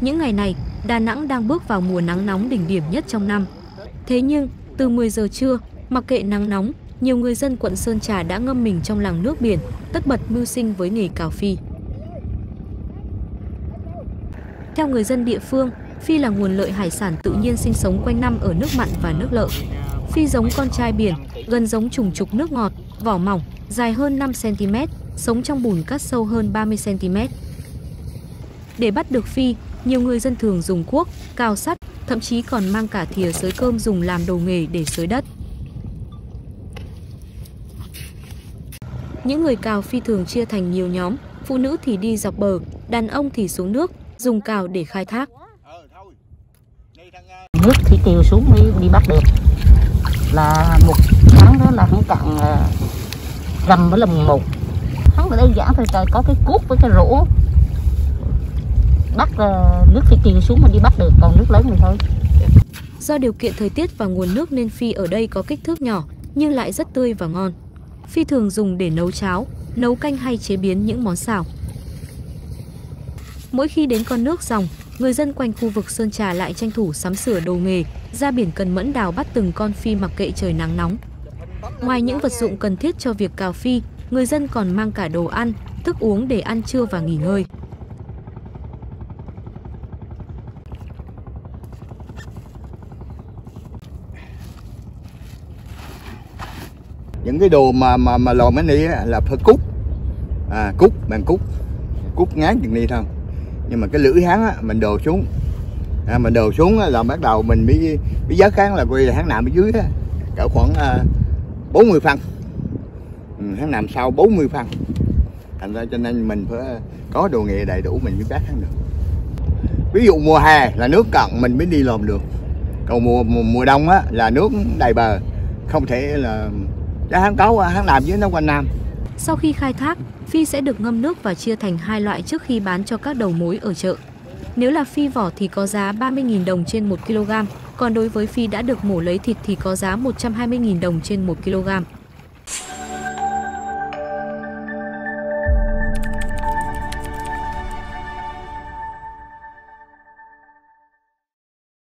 Những ngày này, Đà Nẵng đang bước vào mùa nắng nóng đỉnh điểm nhất trong năm. Thế nhưng, từ 10 giờ trưa, mặc kệ nắng nóng, nhiều người dân quận Sơn Trà đã ngâm mình trong làng nước biển, tất bật mưu sinh với nghề cào phi. Theo người dân địa phương, phi là nguồn lợi hải sản tự nhiên sinh sống quanh năm ở nước mặn và nước lợ. Phi giống con trai biển, gần giống trùng trục nước ngọt, vỏ mỏng, dài hơn 5 cm, sống trong bùn cát sâu hơn 30 cm. Để bắt được phi, nhiều người dân thường dùng cuốc, cào sắt, thậm chí còn mang cả thìa sới cơm dùng làm đồ nghề để sới đất. Những người cào phi thường chia thành nhiều nhóm, phụ nữ thì đi dọc bờ, đàn ông thì xuống nước, dùng cào để khai thác. Nước thì tiều xuống mới đi bắt được. Là một tháng đó là không cạn à, rằm với là mùng một. Hắn đơn giản thôi trời có cái cuốc với cái rổ bắt ờ, nước phía tiền xuống mà đi bắt được còn nước lớn thì thôi. Do điều kiện thời tiết và nguồn nước nên phi ở đây có kích thước nhỏ nhưng lại rất tươi và ngon. Phi thường dùng để nấu cháo, nấu canh hay chế biến những món xào. Mỗi khi đến con nước dòng, người dân quanh khu vực Sơn Trà lại tranh thủ sắm sửa đồ nghề, ra biển cần mẫn đào bắt từng con phi mặc kệ trời nắng nóng. Ngoài những vật dụng cần thiết cho việc cào phi, người dân còn mang cả đồ ăn, thức uống để ăn trưa và nghỉ ngơi. Những cái đồ mà mà mà lò máy ni là phải cút. À, cút bằng cút. Cút ngán chừng đi thôi. Nhưng mà cái lưỡi hán á, mình đồ xuống. À, mình đồ xuống á, là bắt đầu mình mới mới giá kháng là quay là hán nằm ở dưới á, cỡ khoảng à, 40 phân. Ừ, hán nằm sau 40 phân. Thành ra cho nên mình phải có đồ nghề đầy đủ mình mới bắt hắn được. Ví dụ mùa hè là nước cạn mình mới đi lòm được. Còn mùa mùa, mùa đông á là nước đầy bờ. Không thể là để hắn cấu hắn làm với nó quanh năm. Sau khi khai thác, phi sẽ được ngâm nước và chia thành hai loại trước khi bán cho các đầu mối ở chợ. Nếu là phi vỏ thì có giá 30.000 đồng trên 1 kg, còn đối với phi đã được mổ lấy thịt thì có giá 120.000 đồng trên 1 kg.